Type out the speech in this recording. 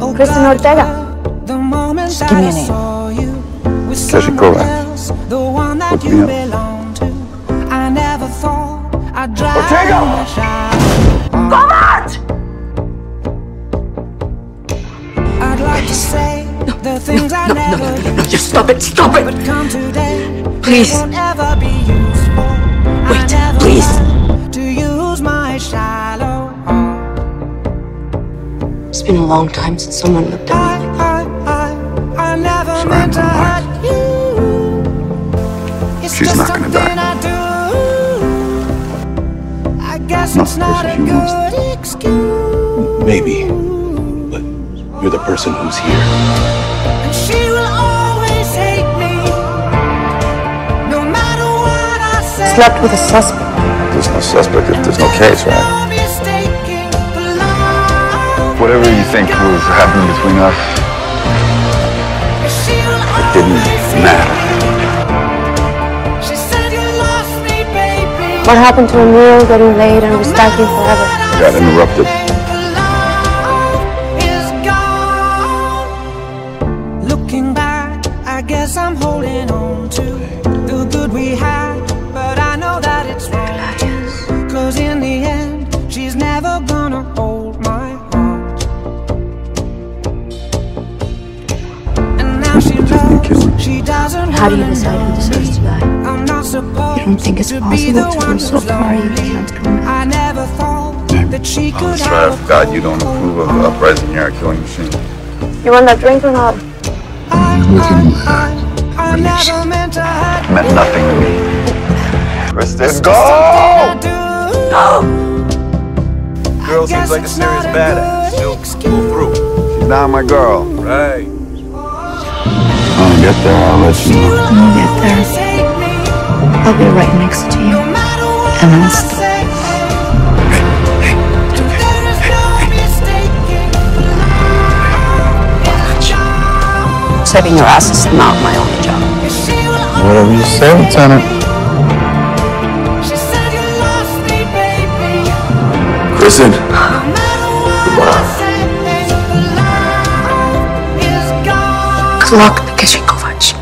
Kristin Ortega. Just give me a name. Takeshi Kovacs. Look me up. Ortega! I'd like to say the things I No, no, never no, no, did. no, just stop it, stop But it! come today, Please. it won't ever be useful. I Wait, never please. Been a long time since someone looked at I, me. I, I, I never Sorry, meant to my hurt you. It's She's just not gonna something die. I do. I guess Not it's the not a person she wants. good excuse. Maybe, but you're the person who's here. And she will always hate me. No matter what I say. Slept with a suspect. There's no suspect if there's no case, right? Whatever you think was happening between us, it didn't matter. She said you lost me, baby. What happened to Emil getting laid and recycling forever? I Got interrupted. Looking back, I guess I'm holding on to the good we had, but I know that it's wrong. Cause in the end, she's never gonna hold now she knows she doesn't How do you decide who deserves to die? I'm not supposed You don't think it's possible the to one go so who's far you can't come back? I never thought that she Oh, could that's right. I have a forgot you don't approve of the uprising. You're a killing machine. You want that drink or not? I, I, I, I never meant to hurt It meant nothing to me. Kristin, go! I do. Girl seems Guess like a serious not a badass. good She'll pull through. She's not my girl. Right. When I get there, I'll let you know. When you get there, always hate me, I'll be right next to you. no matter what And I'll I stop. say. There is no mistaking the love is gone. Saving your ass is not my only job. Whatever you say, Lieutenant. She said you lost me, baby. Kristin, say, the love is